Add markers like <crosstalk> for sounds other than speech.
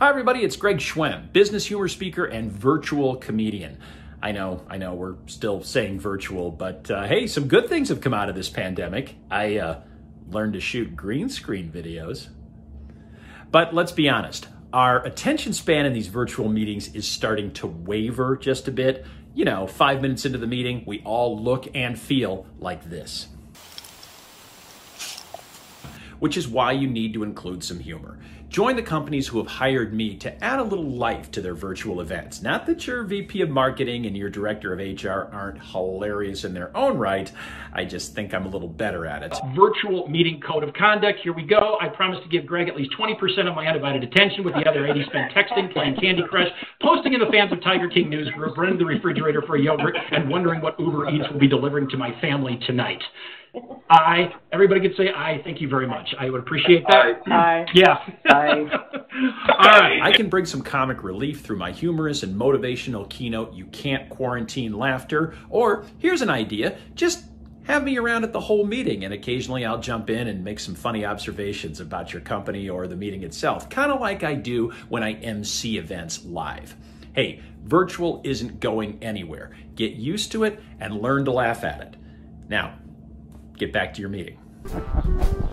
Hi, everybody. It's Greg Schwem, business humor speaker and virtual comedian. I know, I know, we're still saying virtual, but uh, hey, some good things have come out of this pandemic. I uh, learned to shoot green screen videos. But let's be honest, our attention span in these virtual meetings is starting to waver just a bit. You know, five minutes into the meeting, we all look and feel like this. Which is why you need to include some humor. Join the companies who have hired me to add a little life to their virtual events. Not that your VP of marketing and your director of HR aren't hilarious in their own right. I just think I'm a little better at it. Virtual meeting code of conduct. Here we go. I promise to give Greg at least 20% of my undivided attention with the other 80 spent texting, playing Candy Crush, posting in the fans of Tiger King News group, running the refrigerator for a yogurt, and wondering what Uber Eats will be delivering to my family tonight. I, everybody could say I. Thank you very much. I would appreciate that. Aye. Yeah. Aye. <laughs> All right. I can bring some comic relief through my humorous and motivational keynote, You Can't Quarantine Laughter. Or here's an idea just have me around at the whole meeting, and occasionally I'll jump in and make some funny observations about your company or the meeting itself, kind of like I do when I MC events live. Hey, virtual isn't going anywhere. Get used to it and learn to laugh at it. Now, get back to your meeting. <laughs>